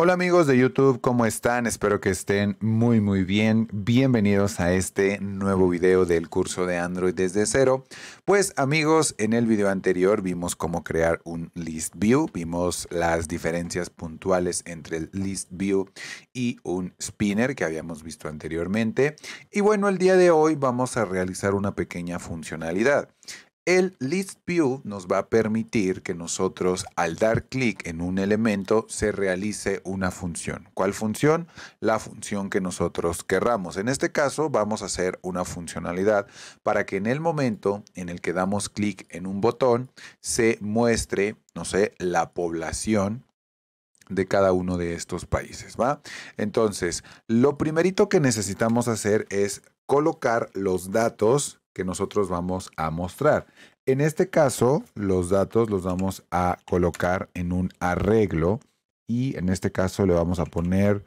Hola amigos de YouTube, ¿cómo están? Espero que estén muy muy bien. Bienvenidos a este nuevo video del curso de Android desde cero. Pues amigos, en el video anterior vimos cómo crear un list view, vimos las diferencias puntuales entre el list view y un spinner que habíamos visto anteriormente. Y bueno, el día de hoy vamos a realizar una pequeña funcionalidad. El list view nos va a permitir que nosotros al dar clic en un elemento se realice una función. ¿Cuál función? La función que nosotros querramos. En este caso vamos a hacer una funcionalidad para que en el momento en el que damos clic en un botón se muestre, no sé, la población de cada uno de estos países, ¿va? Entonces, lo primerito que necesitamos hacer es colocar los datos que nosotros vamos a mostrar. En este caso, los datos los vamos a colocar en un arreglo y en este caso le vamos a poner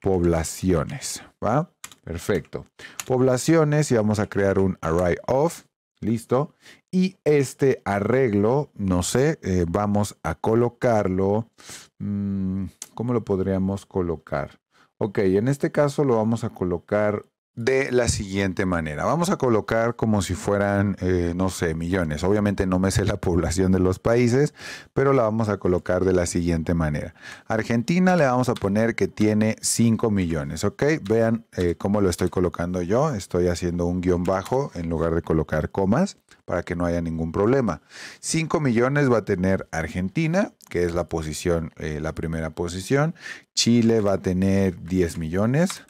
poblaciones, ¿va? Perfecto. Poblaciones y vamos a crear un array of, listo. Y este arreglo, no sé, eh, vamos a colocarlo, mm, ¿cómo lo podríamos colocar? Ok, en este caso lo vamos a colocar de la siguiente manera. Vamos a colocar como si fueran, eh, no sé, millones. Obviamente no me sé la población de los países, pero la vamos a colocar de la siguiente manera. Argentina le vamos a poner que tiene 5 millones, ¿ok? Vean eh, cómo lo estoy colocando yo. Estoy haciendo un guion bajo en lugar de colocar comas para que no haya ningún problema. 5 millones va a tener Argentina, que es la posición, eh, la primera posición. Chile va a tener 10 millones.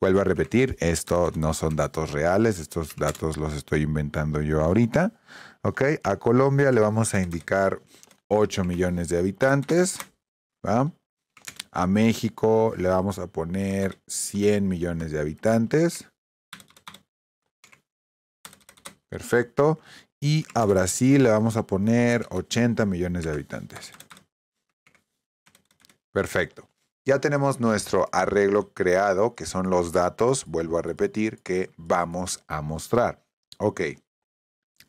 Vuelvo a repetir, esto no son datos reales, estos datos los estoy inventando yo ahorita. Ok, a Colombia le vamos a indicar 8 millones de habitantes. A México le vamos a poner 100 millones de habitantes. Perfecto. Y a Brasil le vamos a poner 80 millones de habitantes. Perfecto. Ya tenemos nuestro arreglo creado, que son los datos, vuelvo a repetir, que vamos a mostrar. Ok.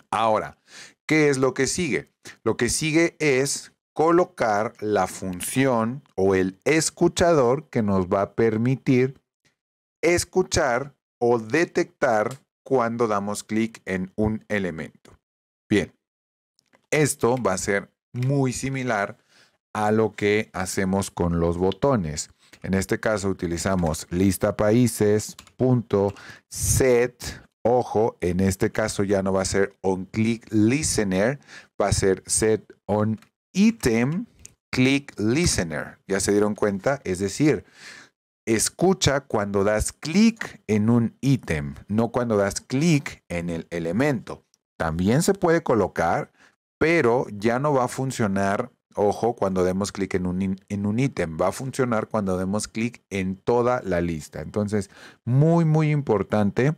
Ahora, ¿qué es lo que sigue? Lo que sigue es colocar la función o el escuchador que nos va a permitir escuchar o detectar cuando damos clic en un elemento. Bien, esto va a ser muy similar a lo que hacemos con los botones. En este caso utilizamos lista países, punto, set, ojo, en este caso ya no va a ser on click listener, va a ser set on item click listener. ¿Ya se dieron cuenta? Es decir, escucha cuando das clic en un ítem, no cuando das clic en el elemento. También se puede colocar, pero ya no va a funcionar ojo, cuando demos clic en un, en un ítem. Va a funcionar cuando demos clic en toda la lista. Entonces, muy, muy importante.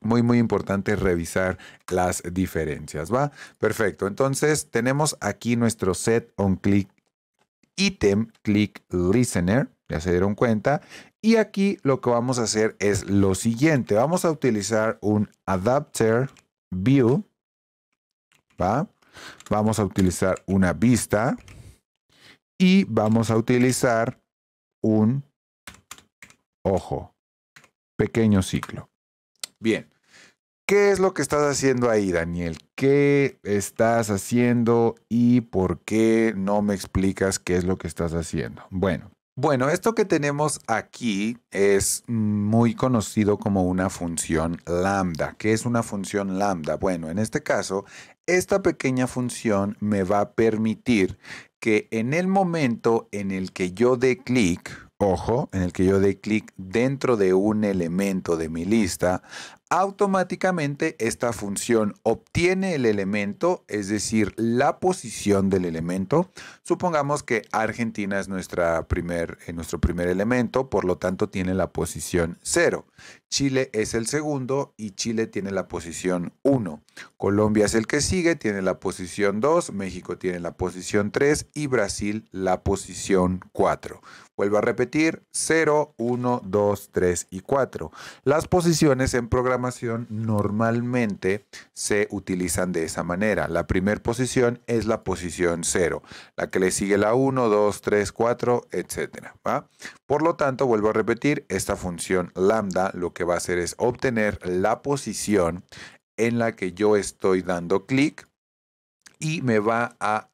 Muy, muy importante revisar las diferencias, ¿va? Perfecto. Entonces, tenemos aquí nuestro set on click item click listener. Ya se dieron cuenta. Y aquí lo que vamos a hacer es lo siguiente. Vamos a utilizar un adapter view. ¿Va? Vamos a utilizar una vista y vamos a utilizar un ojo. Pequeño ciclo. Bien. ¿Qué es lo que estás haciendo ahí, Daniel? ¿Qué estás haciendo y por qué no me explicas qué es lo que estás haciendo? Bueno, bueno, esto que tenemos aquí es muy conocido como una función lambda. ¿Qué es una función lambda? Bueno, en este caso esta pequeña función me va a permitir que en el momento en el que yo dé clic, ojo, en el que yo dé clic dentro de un elemento de mi lista, automáticamente esta función obtiene el elemento, es decir, la posición del elemento. Supongamos que Argentina es primer, eh, nuestro primer elemento, por lo tanto tiene la posición 0. Chile es el segundo y Chile tiene la posición 1. Colombia es el que sigue, tiene la posición 2, México tiene la posición 3 y Brasil la posición 4. Vuelvo a repetir, 0, 1, 2, 3 y 4. Las posiciones en programación normalmente se utilizan de esa manera. La primera posición es la posición 0, la que le sigue la 1, 2, 3, 4, etc. Por lo tanto, vuelvo a repetir, esta función lambda lo que va a hacer es obtener la posición en la que yo estoy dando clic y me va a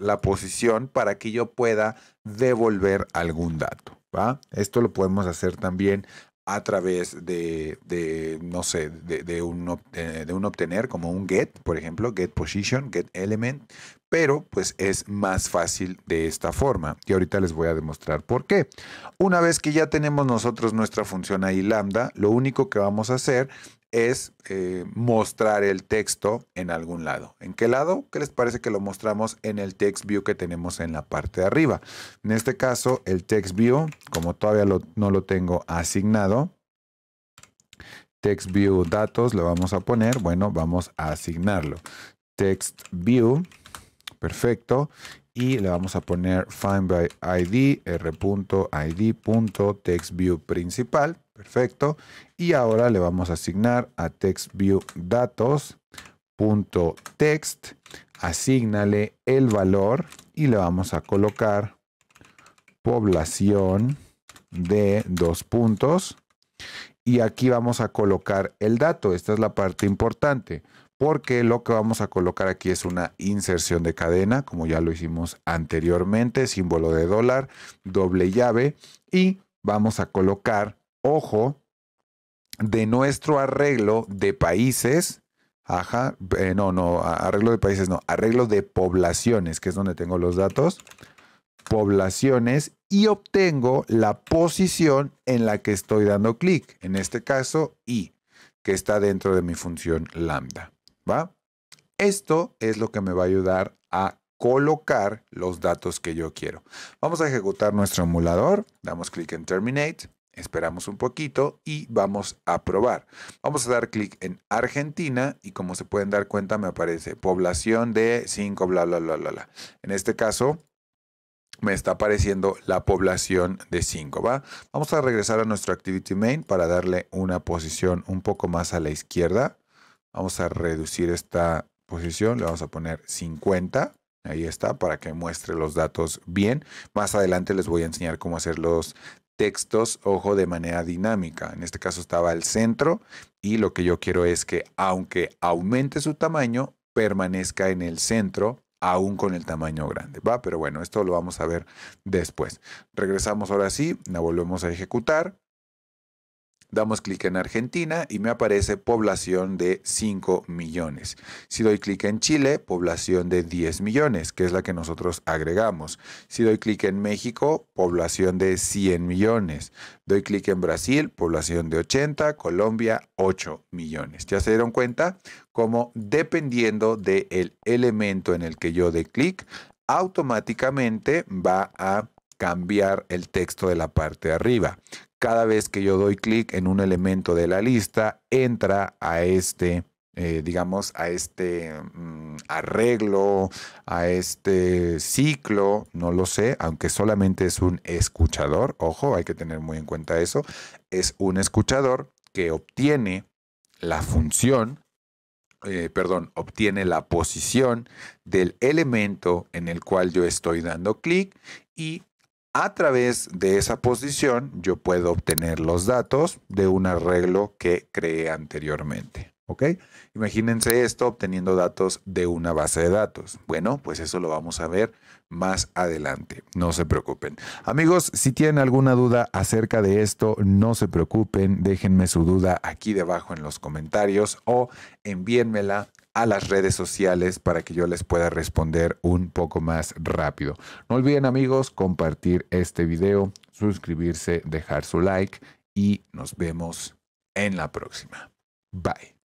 la posición para que yo pueda devolver algún dato. ¿va? Esto lo podemos hacer también a través de, no sé, de, un, de, un, obtener como un get, por ejemplo, get position, get element, pero pues es más fácil de esta forma. Y ahorita les voy a demostrar por qué. Una vez que ya tenemos nosotros nuestra función ahí lambda, lo único que vamos a hacer es eh, mostrar el texto en algún lado. ¿En qué lado? ¿Qué les parece que lo mostramos en el text view que tenemos en la parte de arriba? En este caso, el text view, como todavía no lo tengo asignado, text view datos le vamos a poner, bueno, vamos a asignarlo. Text view, perfecto, y le vamos a poner find by id principal, perfecto, y ahora le vamos a asignar a textViewDatos.text, asignale el valor y le vamos a colocar población de dos puntos. Y aquí vamos a colocar el dato, esta es la parte importante porque lo que vamos a colocar aquí es una inserción de cadena, como ya lo hicimos anteriormente, símbolo de dólar, doble llave, y vamos a colocar, ojo, de nuestro arreglo de países, ajá, eh, no, no, arreglo de países, no, arreglo de poblaciones, que es donde tengo los datos, poblaciones, y obtengo la posición en la que estoy dando clic, en este caso, y, que está dentro de mi función lambda. ¿va? Esto es lo que me va a ayudar a colocar los datos que yo quiero. Vamos a ejecutar nuestro emulador, damos clic en Terminate, esperamos un poquito y vamos a probar. Vamos a dar clic en Argentina y como se pueden dar cuenta me aparece población de 5, bla, bla, bla, bla, bla. En este caso me está apareciendo la población de 5, ¿va? Vamos a regresar a nuestro Activity Main para darle una posición un poco más a la izquierda. Vamos a reducir esta posición, le vamos a poner 50. Ahí está, para que muestre los datos bien. Más adelante les voy a enseñar cómo hacer los textos, ojo, de manera dinámica. En este caso estaba el centro y lo que yo quiero es que aunque aumente su tamaño, permanezca en el centro aún con el tamaño grande, ¿va? Pero bueno, esto lo vamos a ver después. Regresamos ahora sí, la volvemos a ejecutar. Damos clic en Argentina y me aparece población de 5 millones. Si doy clic en Chile, población de 10 millones, que es la que nosotros agregamos. Si doy clic en México, población de 100 millones. Doy clic en Brasil, población de 80, Colombia 8 millones. ¿Ya se dieron cuenta? Como dependiendo del elemento en el que yo dé clic, automáticamente va a cambiar el texto de la parte de arriba cada vez que yo doy clic en un elemento de la lista, entra a este, eh, digamos, a este mm, arreglo, a este ciclo, no lo sé, aunque solamente es un escuchador, ojo, hay que tener muy en cuenta eso, es un escuchador que obtiene la función, eh, perdón, obtiene la posición del elemento en el cual yo estoy dando clic y a través de esa posición yo puedo obtener los datos de un arreglo que creé anteriormente. ¿Ok? Imagínense esto obteniendo datos de una base de datos. Bueno, pues eso lo vamos a ver más adelante. No se preocupen. Amigos, si tienen alguna duda acerca de esto, no se preocupen. Déjenme su duda aquí debajo en los comentarios o envíenmela a las redes sociales para que yo les pueda responder un poco más rápido. No olviden amigos compartir este video, suscribirse, dejar su like y nos vemos en la próxima. Bye.